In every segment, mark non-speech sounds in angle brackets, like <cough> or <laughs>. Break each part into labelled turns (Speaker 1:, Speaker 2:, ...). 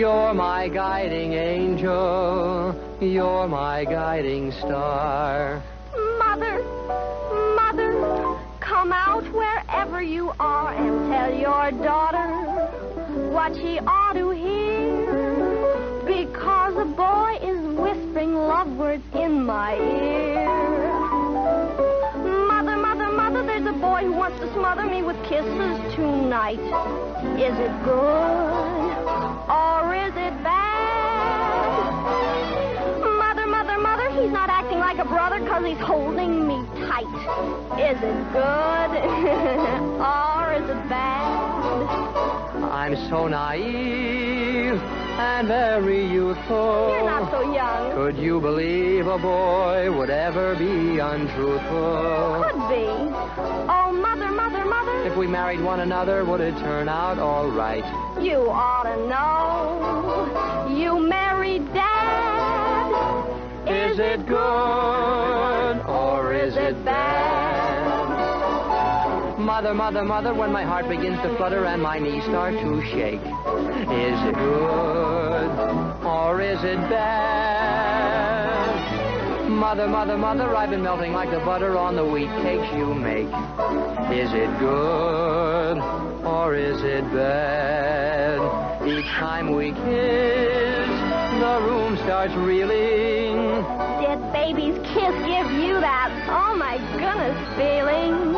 Speaker 1: You're my guiding angel. You're my guiding star.
Speaker 2: Mother, mother, come out wherever you are and tell your daughter what she ought to hear. Because a boy is whispering love words in my ear. Smother me with kisses tonight. Is it good or is it bad? Mother, mother, mother, he's not acting like a brother because he's holding me tight. Is it good <laughs> or is it bad?
Speaker 1: I'm so naive and very youthful.
Speaker 2: You're not so young.
Speaker 1: Could you believe a boy would ever be untruthful?
Speaker 2: Could
Speaker 1: If we married one another, would it turn out all right?
Speaker 2: you ought to know. You married Dad.
Speaker 1: Is it good or is it bad? Mother, mother, mother, when my heart begins to flutter and my knees start to shake, is it good or is it bad? Mother, mother, mother, I've been melting like the butter on the wheat cakes you make. Is it good or is it bad? Each time we kiss, the room starts reeling.
Speaker 2: Did baby's kiss give you that, oh my goodness, feeling?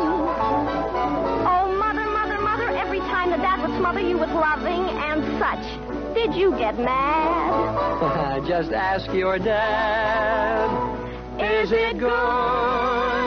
Speaker 2: Oh, mother, mother, mother, every time the dad would smother you with loving and such, did you get mad? <laughs>
Speaker 1: Just ask your dad. Is it good